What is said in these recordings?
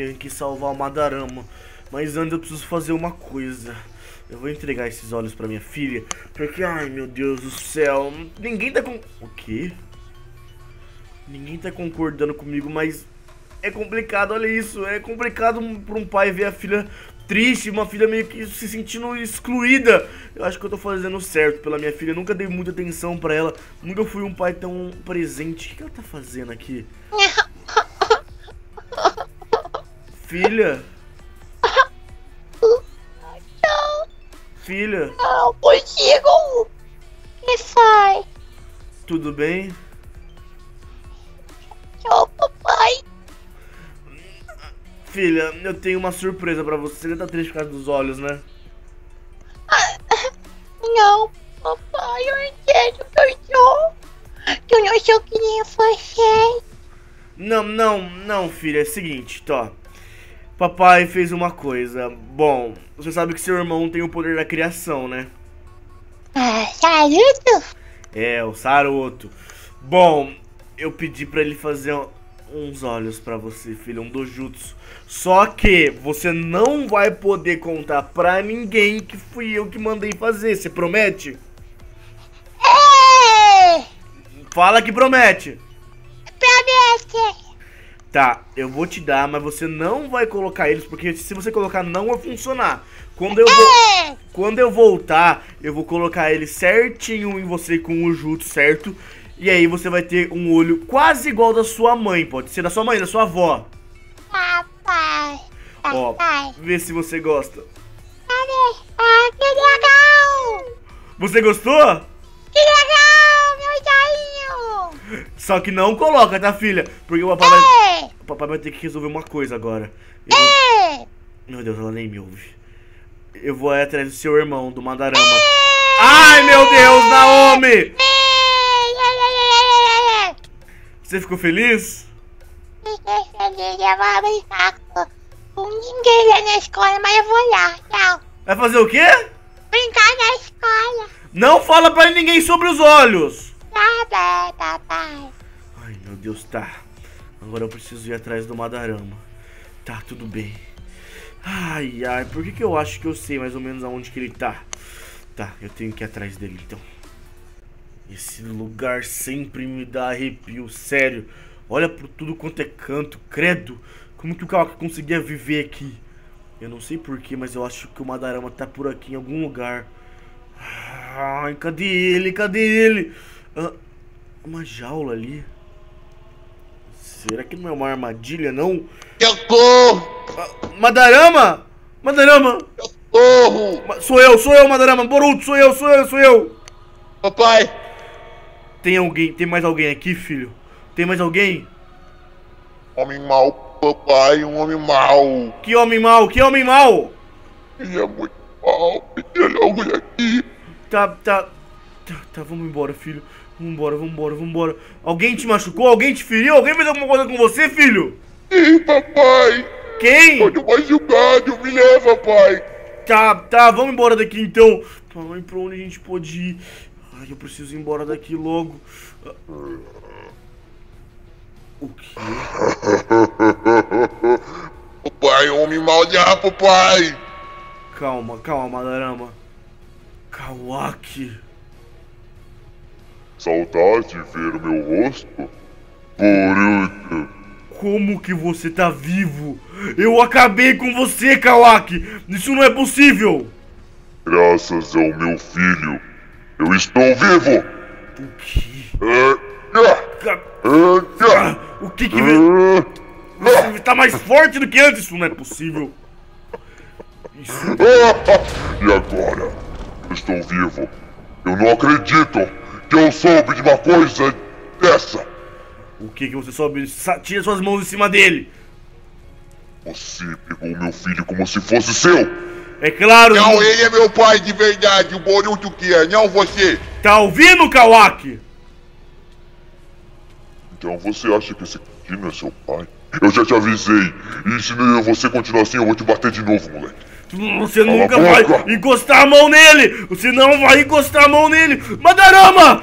Eu que salvar o Madarama. Mas antes eu preciso fazer uma coisa. Eu vou entregar esses olhos pra minha filha. Porque, ai meu Deus do céu. Ninguém tá com. O quê? Ninguém tá concordando comigo, mas é complicado, olha isso. É complicado pra um pai ver a filha triste, uma filha meio que se sentindo excluída. Eu acho que eu tô fazendo certo pela minha filha. nunca dei muita atenção pra ela. Nunca fui um pai tão presente. O que ela tá fazendo aqui? filha? Filha? Não consigo. que sai? Tudo bem? Tchau, papai. Filha, eu tenho uma surpresa pra você. Você tá triste por causa dos olhos, né? Não, papai, eu entendo que eu sou. Que eu não sou que nem você. Não, não, não, filha. É o seguinte, Tó. Papai fez uma coisa. Bom, você sabe que seu irmão tem o poder da criação, né? Ah, Saruto? É, o Saruto. Bom, eu pedi pra ele fazer uns olhos para você, filho, um dojutsu. Só que você não vai poder contar pra ninguém que fui eu que mandei fazer. Você promete? É! Fala que promete. Promete. Tá, eu vou te dar, mas você não vai colocar eles, porque se você colocar não vai funcionar. Quando eu, vou, quando eu voltar, eu vou colocar ele certinho em você com o jutsu, certo? E aí você vai ter um olho quase igual da sua mãe. Pode ser da sua mãe, da sua avó. Papai. Ó, vê se você gosta. Ah, que legal! Você gostou? Só que não coloca, tá, filha? Porque o papai, vai, o papai vai ter que resolver uma coisa agora. Vou... Meu Deus, ela nem me ouve. Eu vou atrás do seu irmão, do Madarama. Ai, meu Deus, Naomi! Você ficou feliz? Eu vou brincar com ninguém lá na escola, mas eu vou lá, tchau. Vai fazer o quê? Brincar na escola. Não fala pra ninguém sobre os olhos. Bem, papai. Ai, meu Deus, tá. Agora eu preciso ir atrás do Madarama. Tá, tudo bem. Ai, ai, por que, que eu acho que eu sei mais ou menos aonde que ele tá? Tá, eu tenho que ir atrás dele então. Esse lugar sempre me dá arrepio, sério. Olha por tudo quanto é canto, credo. Como que o Kawaki conseguia viver aqui? Eu não sei porquê, mas eu acho que o Madarama tá por aqui em algum lugar. Ai, cadê ele? Cadê ele? Ah, uma jaula ali. Será que não é uma armadilha, não? Eu corro! Ah, Madarama! Madarama! Eu corro! Sou eu, sou eu, Madarama! Boruto, sou eu, sou eu, sou eu! Papai! Tem alguém, tem mais alguém aqui, filho? Tem mais alguém? Homem mau, papai, um homem mau. Que homem mau? Que homem mau? Ele é muito mau, ele é alguém aqui. Tá, tá, tá, tá, vamos embora, filho. Vambora, vambora, vambora. Alguém te machucou? Alguém te feriu? Alguém fez alguma coisa com você, filho? Sim, papai. Quem? Pode mais julgado, me leva, pai. Tá, tá, vamos embora daqui então. Mãe, pra onde a gente pode ir? Ai, eu preciso ir embora daqui logo. O quê? papai, homem mal já, papai. Calma, calma, Madarama. Kawaki. Saudade de ver o meu rosto? Boruto. Como que você tá vivo? Eu acabei com você, Kawaki! Isso não é possível! Graças ao meu filho, eu estou vivo! O que? Uh, o que que... Você tá mais forte do que antes! Isso não é possível! Isso... e agora? Eu estou vivo. Eu não acredito que eu soube de uma coisa dessa! O que que você soube? Tira suas mãos em cima dele! Você pegou meu filho como se fosse seu! É claro! Não, não, ele é meu pai de verdade, o Boruto que é, não você! Tá ouvindo, Kawaki? Então você acha que esse não é seu pai? Eu já te avisei, e se você continuar assim, eu vou te bater de novo, moleque. Você Cala nunca vai encostar a mão nele! Você não vai encostar a mão nele! Madarama!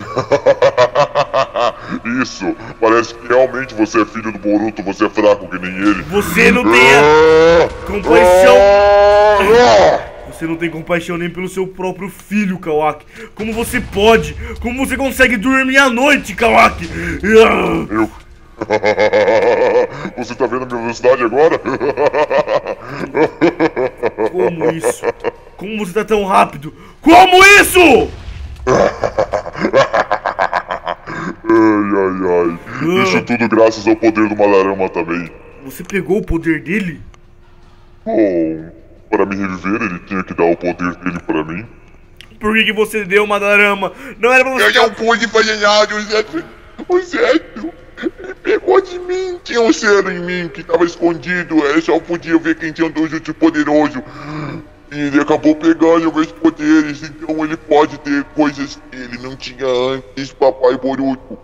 Isso, parece que realmente você é filho do Boruto, você é fraco que nem ele. Você não tem a Ah! compaixão. Ah! Você não tem compaixão nem pelo seu próprio filho, Kawaki. Como você pode? Como você consegue dormir à noite, Kawaki? Ah! Eu. Você tá vendo a minha velocidade agora? Como isso? Como você tá tão rápido? Como isso? Ai, ai, ai. Isso tudo graças ao poder do Malarama também. Você pegou o poder dele? Bom, para me reviver, ele tinha que dar o poder dele para mim. Por que, que você deu uma darama? Não era pra você. Eu não pude fazer nada, o Zé. O Zé. Ele pegou de mim. Tinha um ser em mim que estava escondido. Eu só podia ver quem tinha um Dojutsu poderoso. E ele acabou pegando meus poderes. Então ele pode ter coisas que ele não tinha antes, papai Boruto.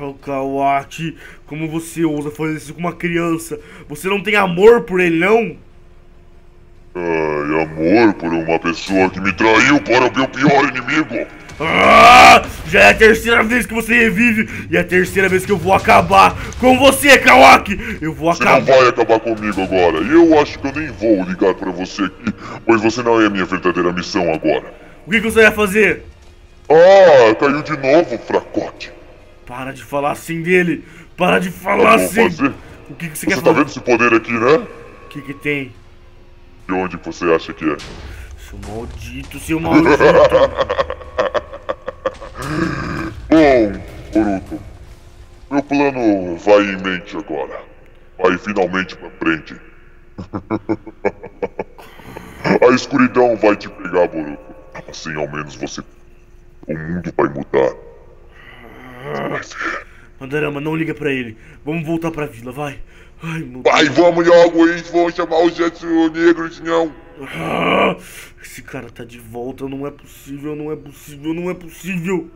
Oh, Kawaki, como você ousa fazer isso com uma criança? Você não tem amor por ele, não? Ai, amor por uma pessoa que me traiu para o meu pior inimigo. Ah, já é a terceira vez que você revive e é a terceira vez que eu vou acabar com você, Kawaki! Eu vou Você não acabar. vai acabar comigo agora. Eu acho que eu nem vou ligar para você aqui, pois você não é a minha verdadeira missão agora. O que, que você vai fazer? Ah, caiu de novo, fracote. Para de falar assim dele! Para de falar assim! fazer. O que, que você, Você quer tá fazer? vendo esse poder aqui, né? O que, que tem? De onde você acha que é? Seu maldito, seu maldito! Bom, Boruto, meu plano vai em mente agora. Vai finalmente pra frente. A escuridão vai te pegar, Boruto. Assim ao menos você. O mundo vai mudar. Mandarama, não liga pra ele. Vamos voltar pra vila, vai. Ai, meu Deus. Vai, vamos logo, eles vão chamar os Jetsu Negros, não. Ah, esse cara tá de volta, não é possível, não é possível, não é possível.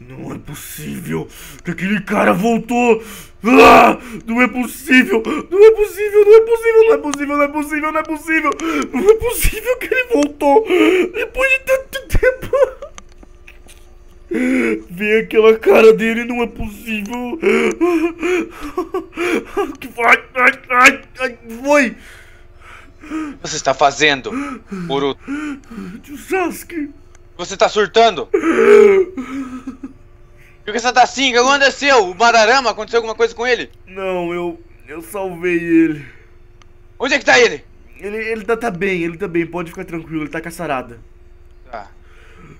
Não é possível que aquele cara voltou. Ah, não é possível, não é possível, não é possível, não é possível, não é possível, não é possível. Não é possível que ele voltou depois de tanto tempo. Ver aquela cara dele não é possível. Que vai, ai, ai, ai, foi. O que você está fazendo, Boruto? Tio Sasuke. Você tá surtando? Por que você tá assim? O que aconteceu? O Madarama, aconteceu alguma coisa com ele? Não, eu. Eu salvei ele. Onde é que tá ele? Ele, ele tá, tá bem, ele tá bem, pode ficar tranquilo, ele tá com a sarada. Tá.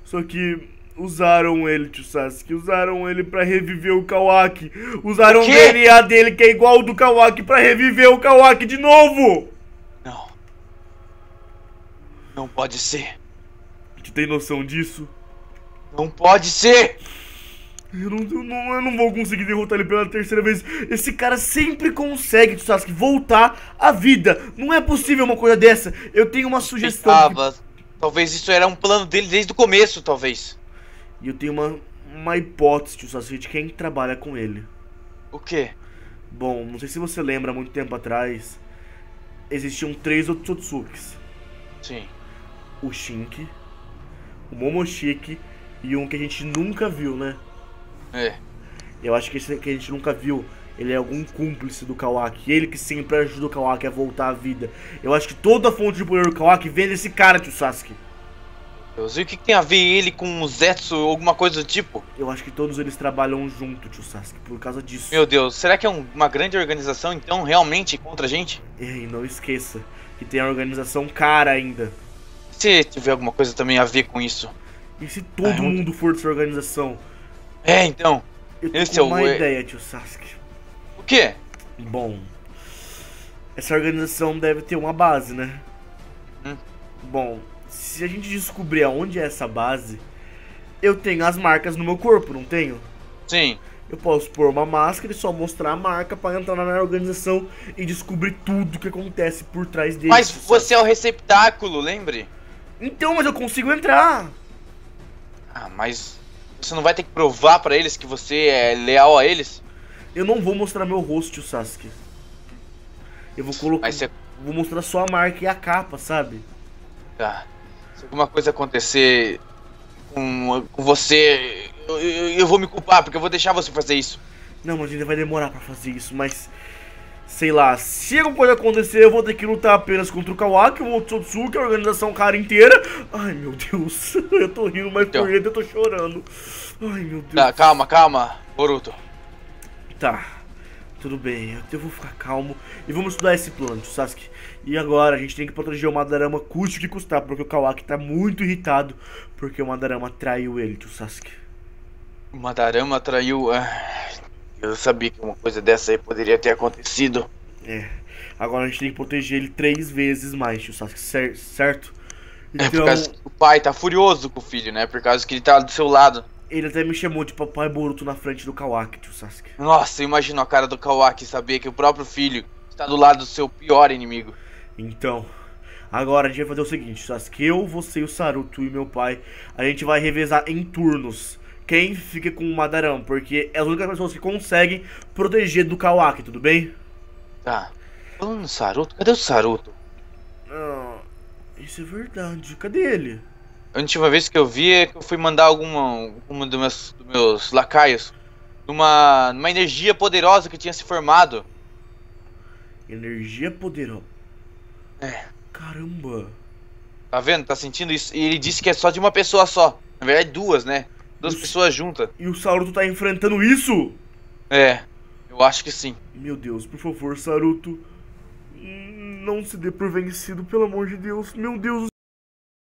Só que usaram ele, tio Sasuke, usaram ele pra reviver o Kawaki. Usaram o? DNA dele, que é igual ao do Kawaki, pra reviver o Kawaki de novo! Não. Não pode ser. Tem noção disso? Não pode ser! Eu não, eu não, eu não vou conseguir derrotar ele pela terceira vez. Esse cara sempre consegue, Sasuke, voltar à vida. Não é possível uma coisa dessa. Eu tenho uma sugestão. que- Pensava. Talvez isso era um plano dele desde o começo, talvez. E eu tenho uma, uma hipótese, tio Sasuke, de quem trabalha com ele. O quê? Bom, não sei se você lembra, há muito tempo atrás, existiam três Otsutsukis. Sim. O Shinki, o Momoshiki e um que a gente nunca viu, né? É. Eu acho que esse que a gente nunca viu, ele é algum cúmplice do Kawaki. Ele que sempre ajuda o Kawaki a voltar à vida. Eu acho que toda a fonte de poder do Kawaki vem desse cara, tio Sasuke. Deus, e o que, que tem a ver ele com o Zetsu ou alguma coisa do tipo? Eu acho que todos eles trabalham junto, tio Sasuke, por causa disso. Meu Deus, será que é um- uma grande organização então realmente contra a gente? E não esqueça que tem a organização cara ainda. Se tiver alguma coisa também a ver com isso. E se todo Ah, é muito- mundo for dessa organização? É, então. Eu tô Esse é o- uma é- ideia, tio Sasuke. O quê? Bom, essa organização deve ter uma base, né? Hum. Bom, se a gente descobrir aonde é essa base, eu tenho as marcas no meu corpo, não tenho? Sim. Eu posso pôr uma máscara e só mostrar a marca pra entrar na organização e descobrir tudo o que acontece por trás deles. Mas você é o receptáculo, lembre? Então, mas eu consigo entrar! Ah, mas você não vai ter que provar pra eles que você é leal a eles? Eu não vou mostrar meu rosto, Sasuke. Eu vou colocar. Você. Vou mostrar só a marca e a capa, sabe? Tá. Se alguma coisa acontecer com, com você, eu, eu, eu vou me culpar, porque eu vou deixar você fazer isso. Não, mas ainda vai demorar pra fazer isso, mas... Sei lá, se alguma coisa acontecer, eu vou ter que lutar apenas contra o Kawaki, o Motsutsuki, a organização cara inteira. Ai, meu Deus. Eu tô rindo, mas Então. por dentro eu tô chorando. Ai, meu Deus. Tá, calma, calma, Boruto. Tá, tudo bem, eu- vou ficar calmo e vamos estudar esse plano, Sasuke. E agora a gente tem que proteger o Madarama custe o que custar, porque o Kawaki tá muito irritado porque o Madarama traiu ele, Sasuke. O Madarama traiu. ah, Eu sabia que uma coisa dessa aí poderia ter acontecido. É, agora a gente tem que proteger ele três vezes mais, tio Sasuke, cer- certo? É por Então, causa que o pai tá furioso com o filho, né? Por causa que ele tá do seu lado. ele até me chamou de papai Boruto na frente do Kawaki, tio Sasuke. Nossa, imagina a cara do Kawaki saber que o próprio filho está do lado do seu pior inimigo. Então, agora a gente vai fazer o seguinte, Sasuke, eu, você, o Saruto e meu pai, a gente vai revezar em turnos. Quem fica com o Madarama, porque é as únicas pessoas que conseguem proteger do Kawaki, tudo bem? Tá. Falando no Saruto, cadê o Saruto? Ah, isso é verdade. Cadê ele? A última vez que eu vi é que eu fui mandar alguma, alguma dos, meus, dos meus lacaios numa, numa energia poderosa que tinha se formado. Energia poderosa. É. Caramba. Tá vendo? Tá sentindo isso? E ele disse que é só de uma pessoa só. Na verdade, duas, né? Duas Isso. pessoas juntas. E o Saruto tá enfrentando isso? É, eu acho que sim. Meu Deus, por favor, Saruto. Não se dê por vencido, pelo amor de Deus. Meu Deus